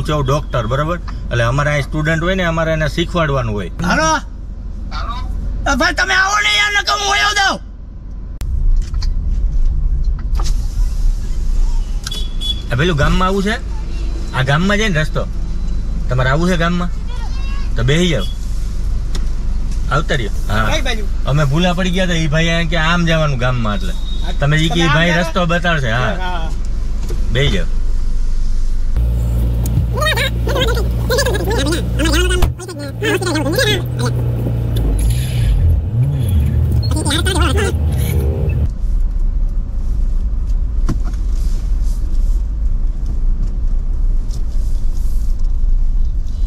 હું છું ડોક્ટર બરાબર? એટલે અમારે અહીં સ્ટુડન્ટ હોય ને અમારે એને શીખવાડવાનું હોય. હાલો? ભાઈ તમે આવો ને યાર નકમ હું જાઉં. આ પેલું ગામમાં આવું છે? આ ગામમાં જાય ને રસ્તો? તમારે આવું છે ગામમાં? તો બેહી જાવ આવતા રહ્યો. હા. અમે ભૂલા પડી ગયા હતા એ ભાઈ કે આમ જવાનું ગામમાં એટલે. તમે ઈ કે ભાઈ રસ્તો બતાડશે હા. બેહી જાવ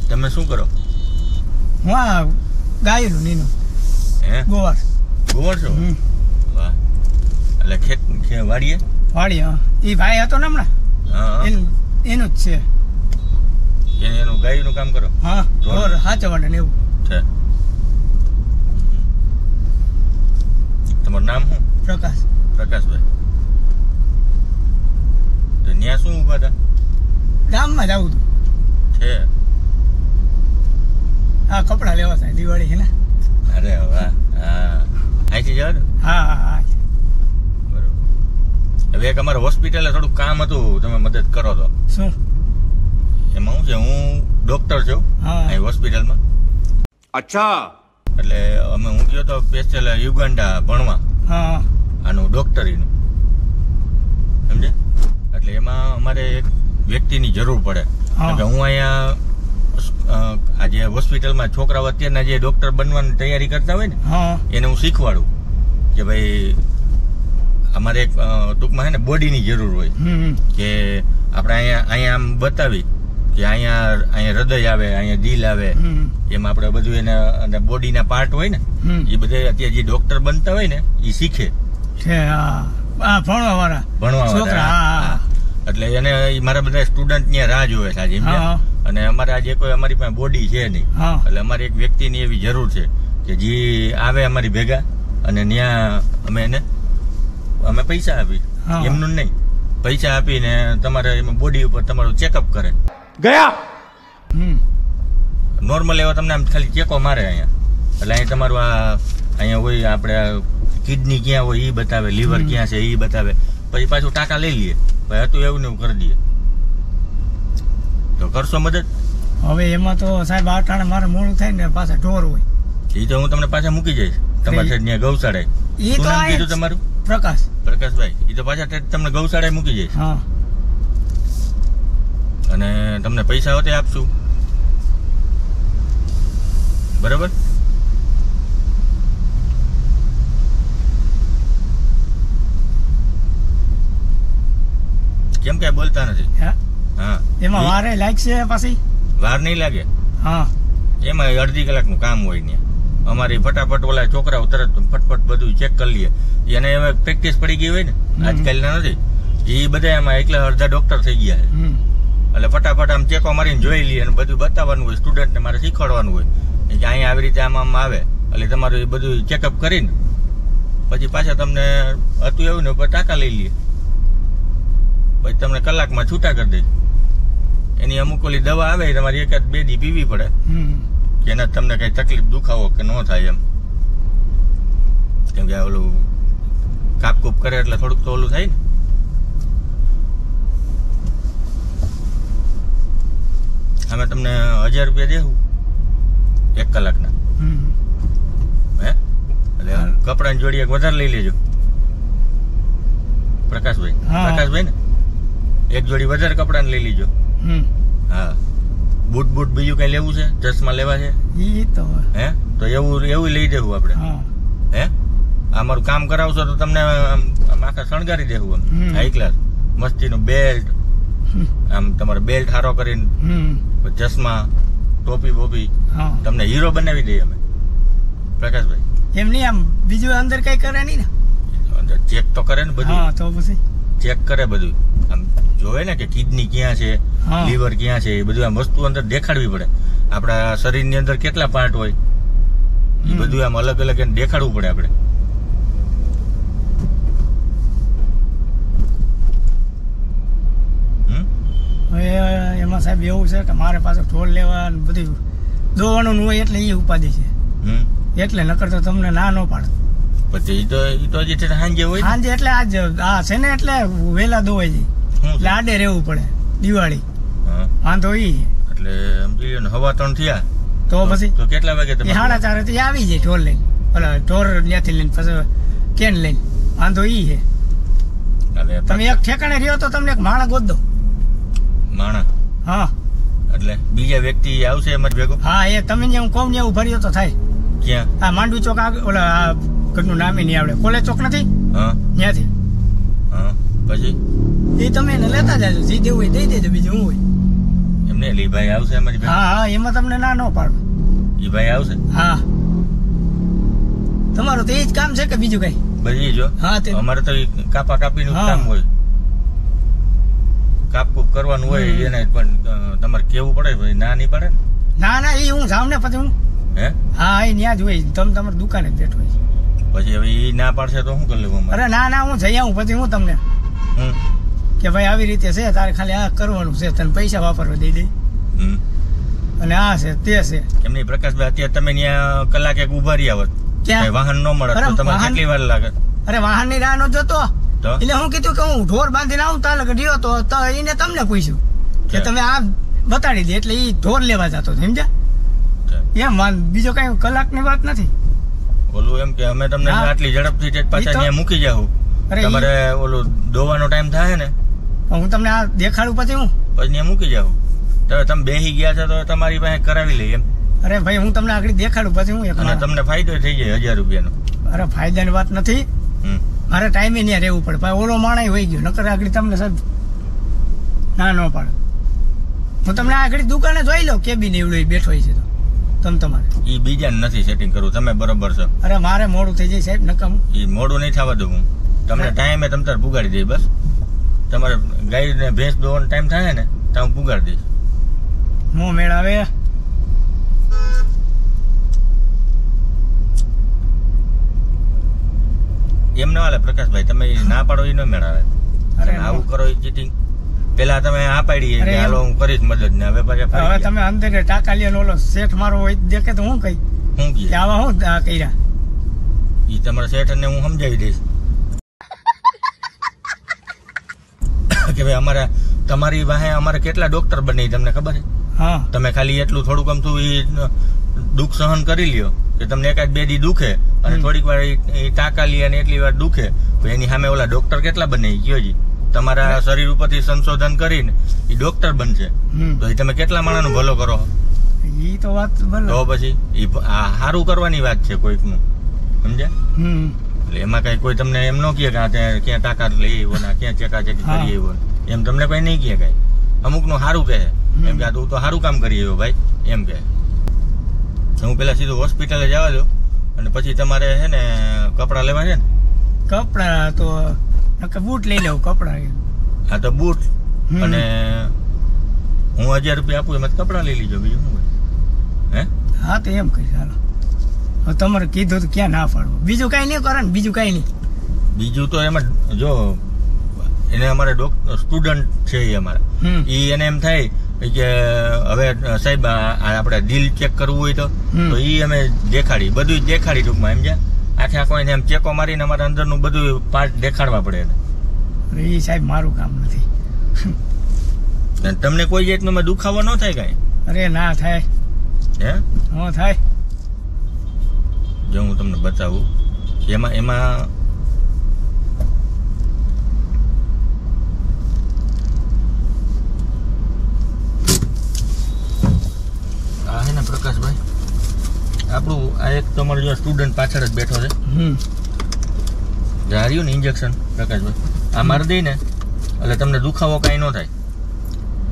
તમે શું કરો? હું આ ગાયેલું નીનું. હે? ગોવાર ગોળ છો. વાહ. એટલે ખેત ખે- વાડીએ એ ભાઈ હતો ને હમણાં? એનું જ છે. એને ગાયનું કામ કરો. હા ઢોર. હાચવાના ને એવું. છે. તમારું નામ શું? પ્રકાશ. પ્રકાશભાઈ. તો ત્યાં શું ઊભા હતા? ગામમાં જ આવું હતું. છે. હા કપડાં લેવા થાય દિવાળી છે ને. અરે વાહ હા. અહીંથી જવાનું? હા હા હા. બરોબર. હવે એક અમારે હોસ્પિટલે થોડું કામ હતું તમે મદદ કરો તો. શું? એમાં છે હું ડોક્ટર છું અહીં હોસ્પિટલમાં અચ્છા. એટલે અમે હું ગયો તો સ્પેશિયલ યુગાન્ડા ભણવા. આનું ડોક્ટરીનું સમજે? એટલે એમાં અમારે એક વ્યક્તિની જરૂર પડે. એટલે હું અહીંયા આજે હોસ્પિટલમાં છોકરાઓ અત્યારના જે ડોક્ટર બનવાની તૈયારી કરતા હોય ને એને હું શીખવાડું. કે ભાઈ અમારે એક ટૂંકમાં છે ને બોડીની જરૂર હોય. કે આપણે અહીંયા અહીંયા આમ બતાવી કે અહીંયા અહીંયા હૃદય આવે અહીંયા દિલ આવે એમાં આપણે બધું એને અને બોડીના પાર્ટ હોય ને એ બધા અત્યારે જે ડોક્ટર બનતા હોય ને એ શીખે. ભણવા વાળા. ભણવા એટલે એને મારા બધા સ્ટુડન્ટ ત્યાં રાહ જોવે છે આજે અને અમારે આજે કોઈ અમારી પાસે બોડી છે નહીં. એટલે અમારી એક વ્યક્તિની એવી જરૂર છે કે જે આવે અમારી ભેગા અને ત્યાં અમે એને અમે પૈસા આપી એમનું નહીં. પૈસા આપીને તમારે એમાં બોડી ઉપર તમારું ચેકઅપ કરે. હમ. નોર્મલ એવા તમને આમ ખાલી ચેકો મારે અહીંયા. એટલે અહીં તમારું આ અહીંયા હોય આપણે કિડની ક્યાં હોય એ બતાવે લીવર ક્યાં છે એ બતાવે. પછી પાછું ટાંકા લઈ લઈએ. ભાઈ હતું એવું ને એવું કરી દઈએ. તો કરશો મદદ? હવે એમાં તો સાહેબ આ ટાણે મારે મોડું થાય ને પાછા ઢોર હોય. એ તો હું તમને પાછા મૂકી જઈશ. તમારે કઈ? ત્યાં ગૌશાળાએ. શું તો નામ કીધું તમારું? પ્રકાશ. પ્રકાશભાઈ. એ તો પાછા તમને ગૌશાળાએ મૂકી જઈશ. હા. અને તમને પૈસા હોતે આપશું. બરાબર? કેમ કે બોલતા નથી? હા? એમાં વારે લાગશે પછી? વાર નહીં લાગે? હા. એમાં અડધી કલાકનું કામ હોય ને. અમારી ફટાફટ ઓલા છોકરાઓ તરત ફટફટ બધું ચેક કરી લઈએ એને એમાં પ્રેક્ટિસ પડી ગઈ હોય ને. આજકાલના નથી. એ બધા એમાં એકલા અડધા ડોક્ટર થઈ ગયા છે. એટલે ફટાફટ આમ ચેકો મારીને જોઈ લઈએ અને બધું બતાવવાનું હોય સ્ટુડન્ટને મારે શીખવાડવાનું હોય. કે અહીંયા આવી રીતે આમ આમ આવે. એટલે તમારું એ બધું ચેકઅપ કરીને પછી પાછા તમને હતું એવું ને ઉપર ટાંકા લઈ લઈએ. પછી તમને કલાકમાં છૂટા કરી દે એની અમુક ઓલી દવા આવે તમારી એકાદ બે દી પીવી પડે. કે એના તમને કઈ તકલીફ દુખાવો કે ન થાય એમ. કેમ કે ઓલું કાપકૂપ કરે એટલે થોડુંક તો ઓલું થાય ને. અમે તમને હજાર રૂપિયા દેવું એક કલાકના. હે? એટલે કપડાની જોડી એક વધારે લઈ લેજો. પ્રકાશભાઈ. પ્રકાશભાઈ ને? એક જોડી વધારે કપડાને લઈ લેજો. હમ. હા. બૂટ બૂટ બીજું કઈ લેવું છે? ચશ્મા લેવા છે? તો હે? તો એવું એવું લઈ દેવું આપણે. હે. આ મારું કામ કરાવશો તો તમને આખા શણગારી દેવું આમ હાઈ ક્લાસ મસ્તીનું બેલ્ટ આમ તમારો બેલ્ટ હારો કરીને ચશ્મા ટોપી બોપી તમને હીરો બનાવી દઈએ અમે. પ્રકાશભાઈ. એમ નહીં આમ બીજું અંદર કઈ કરે નહીં ને? ચેક તો કરે ને હા બધું તો પછી? ચેક કરે બધું. આમ જોવે ને કે કિડની ક્યાં છે. લીવર ક્યાં છે એ બધું આમ વસ્તુ અંદર દેખાડવી પડે. આપણા શરીરની અંદર કેટલા પાર્ટ હોય એ બધું આમ અલગ અલગ એને દેખાડવું પડે આપણે હમ હવે એમાં સાહેબ એવું છે કે મારે પાછું ઢોલ લેવા ને બધું દોવાનું હોય એટલે એ ઉપાધિ છે. એટલે નકર તો તમને ના ન પાડે. પછી તો ઈ તો હજી સાંજે હોય સાંજે એટલે આજ આ છે ને એટલે વહેલા દોવાય છે? એટલે આડે રહેવું પડે દિવાળી. વાંધો ઈ. એટલે સમજી લો હવા ત્રણ થયા. તો પછી તો કેટલા વાગે તમે સાડા ચારથી આવી જાય ઢોર લઈને. ઓલા ઢોર ત્યાંથી લઈને પછી કેન લઈને. વાંધો ઈ છે. તમે એક ઠેકાણે રહ્યો તો તમને એક માણા ગોદ દો માણા હા. એટલે બીજા વ્યક્તિ આવશે એમ જ ભેગો? હા એ તમે જે હું કહું ને એવું ભર્યો તો થાય. ક્યાં? આ માંડવી ચોક આગળ ઓલા આ ઘરનું નામે નહીં આવડે. કોલેજ ચોક નથી? હા. ત્યાંથી. હા પછી? એ તમે એને લેતા જાજો. જે દેવું હોય દઈ દેજો. બીજું હું હોય? એમને લી ભાઈ આવશે એમ જ ભેગો? હા હા એમાં તમને ના ન પાડો. ઈ ભાઈ આવશે? હા. તમારું તો એ જ કામ છે કે બીજું કઈ? બધી જો હા. અમારે તો કાપા કાપીનું કામ હોય. કાપ કૂપ કરવાનું હોય એને પણ તમારે કેવું પડે? ભાઈ ના નહીં પડે ના ના એ હું જાઉં ને પછી હું. હે? હા એ ત્યાં જ હોય. તમે તમારી દુકાને જ બેઠો હોય. પછી હવે એ ના પાડશે તો શું કરી લેવું અરે ના ના હું જઈ આવું. પછી હું તમને કે ભાઈ આવી રીતે છે તારે ખાલી આ કરવાનું છે. તને પૈસા વાપરવા દઈ દઈ અને આ છે તે છે. એમની પ્રકાશભાઈ અત્યારે તમે ત્યાં કલાક એક ઊભા રહ્યા હોત. ક્યાં? વાહન ન મળે તો તમારે કેટલી વાર લાગે? અરે વાહનની રાહ નો જોતો? એટલે હું કીધું કે હું ઢોર બાંધીને આવું તાલ રહ્યો તો એને તમને પૂછ્યું કે તમે આ બતાડી દે એટલે એ ઢોર લેવા જતો સમજ્યા? એમ વાંધ બીજો કઈ કલાકની વાત નથી. ઓલું એમ કે અમે તમને આટલી ઝડપથી ઠેઠ પાછા અહીંયા મૂકી જાવ તમારે ઓલું દોવાનો ટાઈમ થાય ને? હું તમને આ દેખાડું પછી હું? પછી અહીંયા મૂકી જાવ તો તમે બેસી ગયા છો તો તમારી પાસે કરાવી લઈએ એમ. અરે ભાઈ હું તમને આગળ દેખાડું પછી હું તમને ફાયદો થઈ જાય હજાર રૂપિયાનો. અરે ફાયદાની વાત નથી. હમ. મારે ટાઈમે ત્યાં રહેવું પડે. ભાઈ ઓલો માણસ હોય ગયો. નકર આગળ તમને સાહેબ ના ન પાડે. હું તમને આગળ દુકાને જોઈ લો કેબિન એવડો ઈ બેઠો હોય છે તો. તમ તમારે. એ બીજાને નથી સેટિંગ કરવું. તમે બરોબર છો. અરે મારે મોડું થઈ જાય સાહેબ નકમ એ મોડું નહીં થવા દઉં હું. તમને ટાઈમે તમ તાર પુગાડી દઈ બસ. તમારે ગાય ને ભેંસ દોવાનો ટાઈમ થાય ને તો હું પુગાડી દઈશ. મો મેળાવે એમ ના હાલે પ્રકાશભાઈ તમે ના પાડો એ ન મેળાવે. તમે આવું કરો એ ચીટિંગ પેલા તમે આ પાડી કે હાલો હું કરીશ મદદ ને હવે પાછા હવે. તમે અંદર ટાકા લે ઓલો શેઠ મારો હોય દેખે તો હું કઈ? હું કે આવા હું આ કર્યા? ઈ તમારા શેઠ ને હું સમજાવી દઈશ. કે ભાઈ અમારા તમારી વાહે અમારે કેટલા ડોક્ટર બની તમને ખબર છે? હા. તમે ખાલી એટલું થોડુંક અમથું ઈ દુઃખ સહન કરી લ્યો. કે તમને એકાદ બે દી દુખે અને થોડીક વાર ઈ- ઈ ટાંકા લે અને એટલી વાર દુખે તો એની સામે ઓલા ડોક્ટર કેટલા બને? કયો જી? તમારા શરીર ઉપરથી સંશોધન કરીને એ ડોક્ટર બનશે. તો એ તમે કેટલા માણસનો ભલો કરો? ઈ તો વાત તો પછી ઈ સારું કરવાની વાત છે કોઈકનું. સમજ્યા? એટલે એમાં કઈ કોઈ તમને એમ ન કહે કે આ ક્યાં તાકાત લઈ આવ્યો ને ક્યાં ચેકાચેકી. કરી આવ્યો. એમ તમને કોઈ નહીં કહે કઈ. અમુકનું સારું કહે એમ કે તું તો સારું કામ કરી આવ્યો ભાઈ. એમ કહે. હું પેલા સીધું હોસ્પિટલે જવા દઉં. અને પછી તમારે છે ને કપડાં લેવા છે ને? કપડા તો બૂટ લઈ લેવું કપડા હા તો બૂટ. અને હું હજાર રૂપિયા આપું એમાં કપડાં લઈ લીજો બીજું શું હે? હા તો એમ કરી ચાલો તમારે કીધું તો ક્યાં ના પાડવું બીજું કઈ નહીં કરે ને બીજું કઈ નહીં. બીજું તો એમાં જો એને અમારે સ્ટુડન્ટ છે એ અમારા. એ એને એમ થાય કે હવે સાહેબ આપણે દિલ ચેક કરવું હોય તો. તો એ અમે દેખાડી બધું દેખાડી ટૂંકમાં એમ છે? આખે આખો એને એમ ચેકો મારીને અમારા અંદરનું બધું પાર્ટ દેખાડવા પડે એ સાહેબ મારું કામ નથી. તમને કોઈ જાતનો દુખાવો ન થાય કાંઈ? અરે ના થાય. હે? ન થાય. જો હું તમને બતાવું એમાં એમાં આ હે ને પ્રકાશભાઈ આપણું આ એક તમારો જો સ્ટુડન્ટ પાછળ જ બેઠો છે. હમ. જે આ ને ઇન્જેક્શન પ્રકાશભાઈ આ મારી દઈ ને એટલે તમને દુખાવો કાંઈ ન થાય.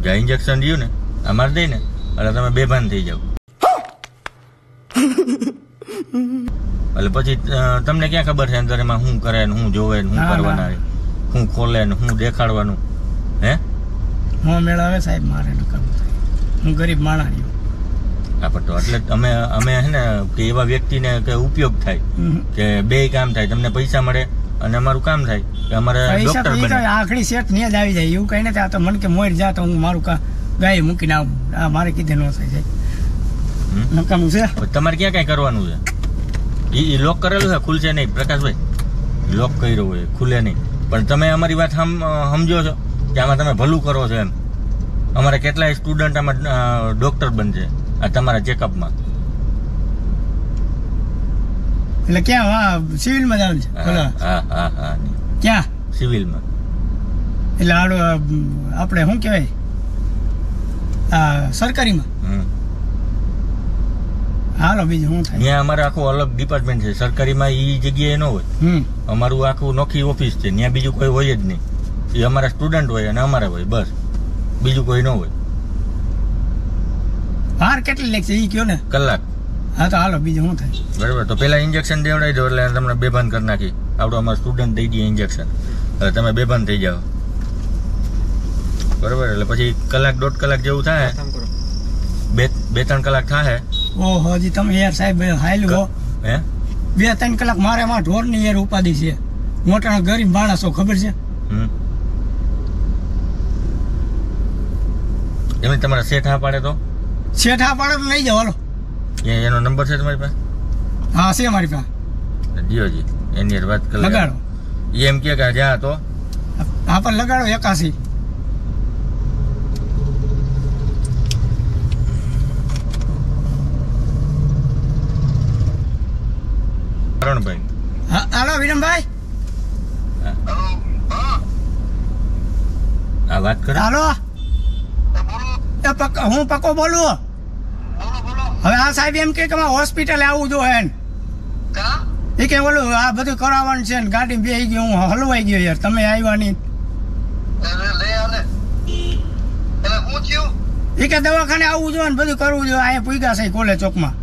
જે ઇન્જેક્શન રહ્યું ને આ મારી દઈ ને એટલે તમે બેભાન થઈ જાઓ. એટલે પછી તમને ક્યાં ખબર છે અંદર એમાં શું કરે ને શું જોવે ને શું. કરવાના છે? શું ખોલે ને શું દેખાડવાનું? હે? હું મેળાવે સાહેબ મારે હું ગરીબ માણા રહ્યો. આ તો એટલે અમે અમે હે ને કે એવા વ્યક્તિને કે ઉપયોગ થાય કે બે કામ થાય તમને પૈસા મળે અને અમારું કામ થાય કે અમારે ડોક્ટર બને. આખડી સેટ ને જ આવી જાય. એવું કઈ નથી આ તો મને કે મોર જા તો હું મારું કા ગાય મૂકીને આવું. આ મારે કીધે ન થઈ જાય. નકામું છે? તમારે ક્યાં કાંઈ કરવાનું છે? ઈ ઈ લોક કરેલું છે? ખુલશે નહીં? પ્રકાશભાઈ લોક કર્યો હોય ખુલે નહીં. પણ તમે અમારી વાત સમજો છો કે આમાં તમે ભલું કરો છો એમ. અમારે કેટલાય સ્ટુડન્ટ આમાં ડોક્ટર બનશે. તમારા ચેકઅપમાં. એટલે ક્યાં? હા સિવિલમાં જ આવે છે. હા હા હા ક્યાં? સિવિલમાં. એટલે આડો આપણે શું કહેવાય? આ સરકારીમાં? હાલો બીજું શું થાય? ત્યાં અમારે આખું અલગ ડિપાર્ટમેન્ટ છે. સરકારીમાં એ જગ્યાએ ન હોય. અમારું આખું નોખી ઓફિસ છે. ત્યાં બીજું કોઈ હોય જ નહીં. એ અમારા સ્ટુડન્ટ હોય અને અમારા હોય બસ. બીજું કોઈ ન હોય. વાર કેટલી લેખ? છે એ કયો ને? કલાક. હા તો હાલો બીજું શું થાય? બરાબર તો પેલા ઇન્જેક્શન દેવડાવી દો એટલે તમને બેભાન કરી નાખી. આવડો અમારો સ્ટુડન્ટ દઈ દઈએ ઇન્જેક્શન એટલે તમે બેભાન થઈ જાઓ. બરાબર એટલે પછી કલાક દોઢ કલાક જેવું થાય. બે બે ત્રણ કલાક થાય ઓહો હજી તમે યાર સાહેબ હાયલું હો. હે? બે ત્રણ કલાક મારે માં ઢોરની યાર ઉપાધિ છે. મોટા ગરીબ માણસો ખબર છે? એમ તમારા શેઠ હા પાડે તો? શેઠા પાડે તો લઈ જાઓ હાલો. એ- એનો નંબર છે તમારી પાસે? હા છે મારી પાસે. દિયોજી એની વાત કરી લગાડો. એ એમ કે કે જ્યાં હતો? હા પણ લગાડો એકાસી કરણભાઈ હા હાલો વિરમભાઈ. આ વાત કરો. હાલો. પક- હું પક્કો બોલું? હવે આ સાહેબ એમ કે કે હોસ્પિટલે આવવું જોઈએ એ કે બોલું આ બધું કરાવવાનું છે ને ગાડી બે ગઈ હું હલવાઈ ગયો યાર તમે આવ્યા નહીં. એ કે દવાખાને આવવું જોઈએ ને બધું કરવું જોઈએ અહીંયા પૂગ્યા છે કોલે ચોકમાં.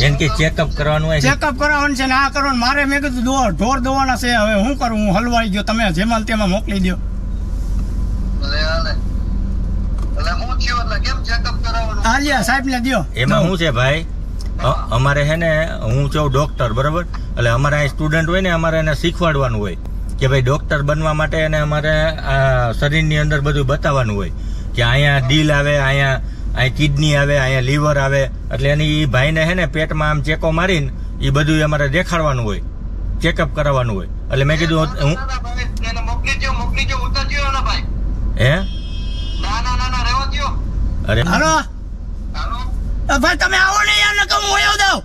એમ કે ચેકઅપ કરવાનું હોય ચેકઅપ કરાવવાનું છે ને આ કરવાનું મારે મેં કીધું દો ઢોર દોવાના છે હવે હું કરું હું હલવાઈ ગયો તમે જેમાં તેમાં મોકલી દો એમાં શું છે ભાઈ? અમારે છે ને હું છું ડોક્ટર બરાબર? એટલે અમારે અહીં સ્ટુડન્ટ હોય ને અમારે એને શીખવાડવાનું હોય. કે ભાઈ ડોક્ટર બનવા માટે એને અમારે આ શરીરની અંદર બધું બતાવવાનું હોય. કે અહીંયા ડીલ આવે અહીંયા અહીં કિડની આવે અહીંયા લીવર આવે. એટલે એની એ ભાઈને છે ને પેટમાં આમ ચેકો મારીને એ બધું અમારે દેખાડવાનું હોય. ચેકઅપ કરાવવાનું હોય. એટલે મેં કીધું હું હે? અરે હાલો. ભાઈ તમે આવો ને યાર નકર હું વયો દઉં